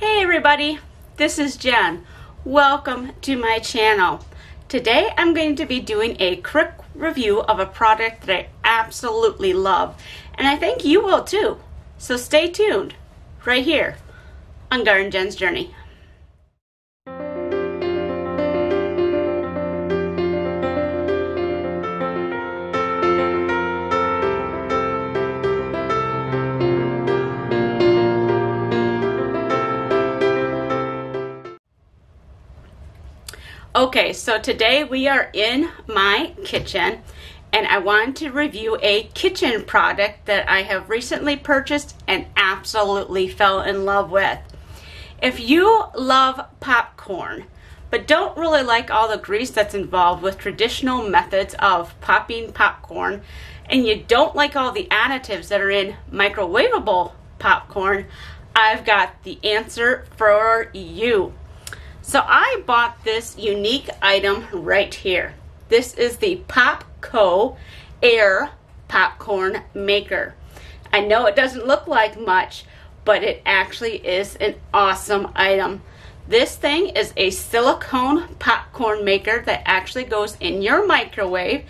Hey everybody, this is Jen. Welcome to my channel. Today I'm going to be doing a quick review of a product that I absolutely love and I think you will too. So stay tuned right here on Garden Jen's Journey. Okay, so today we are in my kitchen and I want to review a kitchen product that I have recently purchased and absolutely fell in love with. If you love popcorn, but don't really like all the grease that's involved with traditional methods of popping popcorn, and you don't like all the additives that are in microwavable popcorn, I've got the answer for you. So I bought this unique item right here. This is the Popco Air Popcorn Maker. I know it doesn't look like much, but it actually is an awesome item. This thing is a silicone popcorn maker that actually goes in your microwave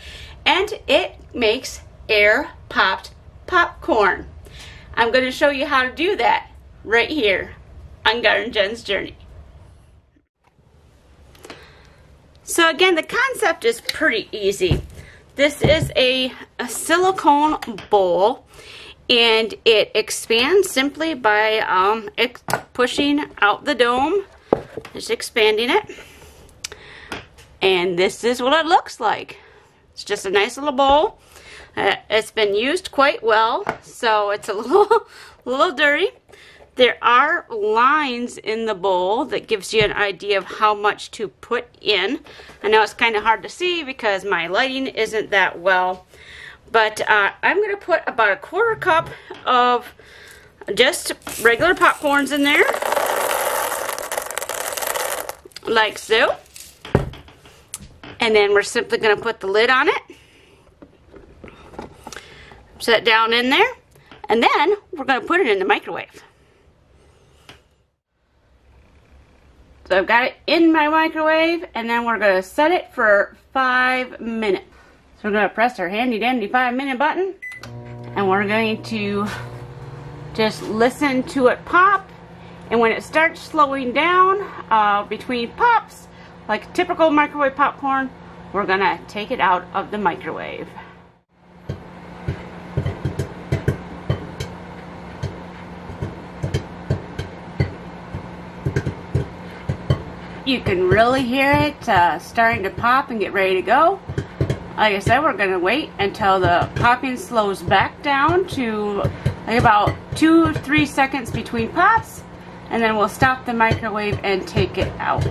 and it makes air popped popcorn. I'm going to show you how to do that right here on Garden Jen's Journey. So again, the concept is pretty easy. This is a, a silicone bowl and it expands simply by um, pushing out the dome, just expanding it. And this is what it looks like. It's just a nice little bowl. Uh, it's been used quite well, so it's a little, little dirty. There are lines in the bowl that gives you an idea of how much to put in. I know it's kind of hard to see because my lighting isn't that well. But uh, I'm going to put about a quarter cup of just regular popcorns in there. Like so. And then we're simply going to put the lid on it. Set down in there. And then we're going to put it in the microwave. So I've got it in my microwave and then we're going to set it for five minutes. So we're going to press our handy dandy five minute button and we're going to just listen to it pop and when it starts slowing down uh, between pops like typical microwave popcorn we're going to take it out of the microwave. You can really hear it uh, starting to pop and get ready to go. Like I said, we're going to wait until the popping slows back down to like about two, three seconds between pops. And then we'll stop the microwave and take it out.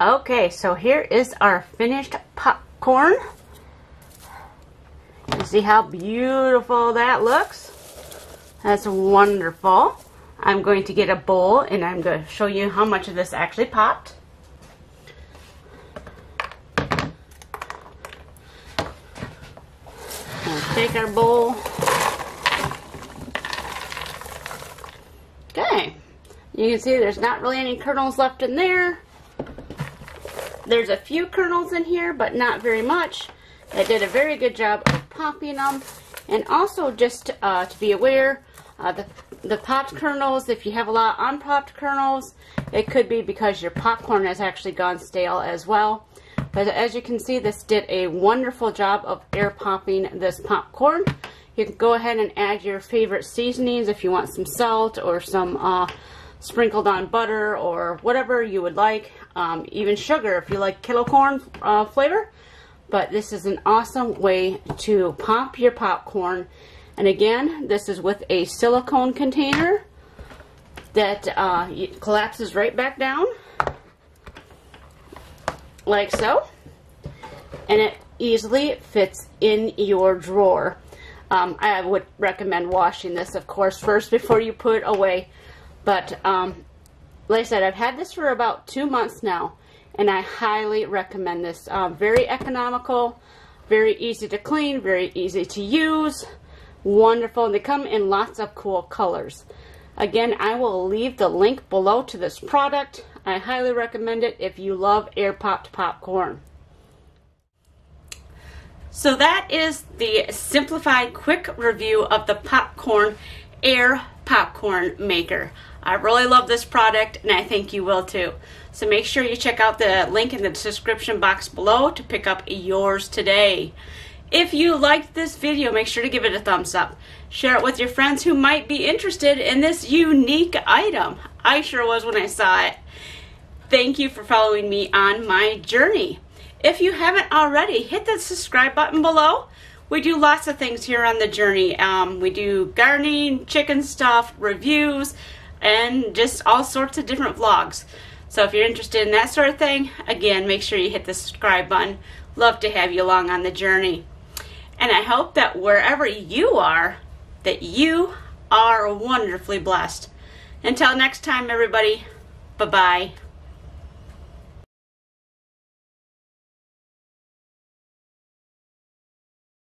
Okay, so here is our finished popcorn. You see how beautiful that looks? That's wonderful. I'm going to get a bowl and I'm going to show you how much of this actually popped. Take our bowl. Okay. You can see there's not really any kernels left in there. There's a few kernels in here, but not very much. I did a very good job of popping them. And also just uh, to be aware, uh, the, the popped kernels, if you have a lot of unpopped kernels, it could be because your popcorn has actually gone stale as well. But as you can see, this did a wonderful job of air popping this popcorn. You can go ahead and add your favorite seasonings if you want some salt or some uh, sprinkled on butter or whatever you would like. Um, even sugar if you like kettle corn uh, flavor. But this is an awesome way to pop your popcorn and again, this is with a silicone container that uh, collapses right back down, like so. And it easily fits in your drawer. Um, I would recommend washing this, of course, first before you put it away. But um, like I said, I've had this for about two months now, and I highly recommend this. Um, very economical, very easy to clean, very easy to use wonderful. And they come in lots of cool colors. Again, I will leave the link below to this product. I highly recommend it if you love air popped popcorn. So that is the simplified quick review of the Popco air popcorn maker. I really love this product and I think you will too. So make sure you check out the link in the description box below to pick up yours today. If you liked this video, make sure to give it a thumbs up. Share it with your friends who might be interested in this unique item. I sure was when I saw it. Thank you for following me on my journey. If you haven't already, hit that subscribe button below. We do lots of things here on the journey. Um, we do gardening, chicken stuff, reviews, and just all sorts of different vlogs. So if you're interested in that sort of thing, again, make sure you hit the subscribe button. Love to have you along on the journey. And I hope that wherever you are, that you are wonderfully blessed. Until next time, everybody, bye-bye.